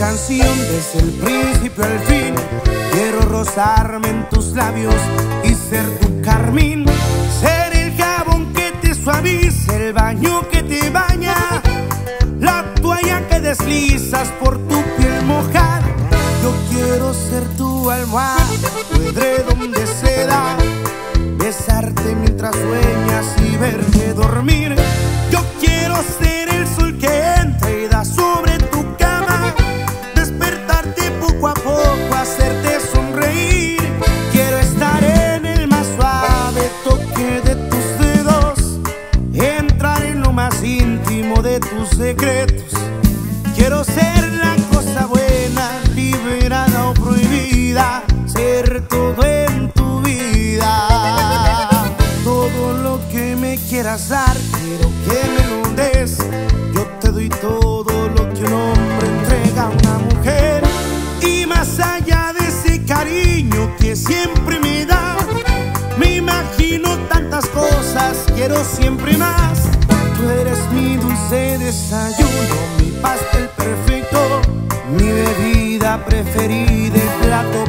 canción desde el principio al fin. Quiero rozarme en tus labios y ser tu carmín. Ser el jabón que te suavice, el baño que te baña. La toalla que deslizas por tu piel mojada. Yo quiero ser tu almohada, tu edredón de que me quieras dar, quiero que me lo des. Yo te doy todo lo que un hombre entrega a una mujer. Y más allá de ese cariño que siempre me da, me imagino tantas cosas, quiero siempre más. Tú eres mi dulce desayuno, mi pastel perfecto, mi bebida preferida, el plato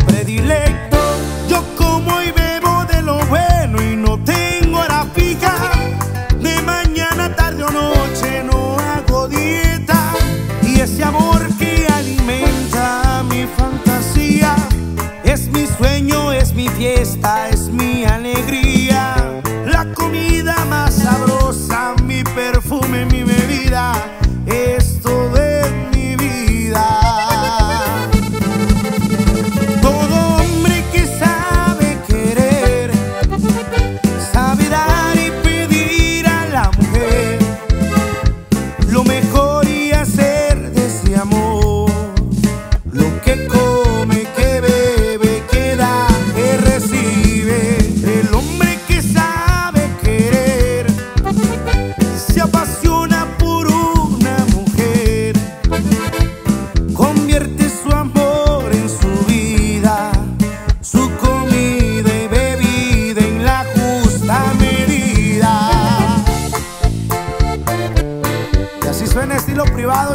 es mi fiesta, es mi alegría. La comida más sabrosa, mi perfume, mi bebida,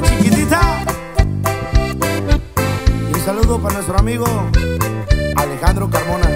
chiquitita. Y un saludo para nuestro amigo Alejandro Carmona.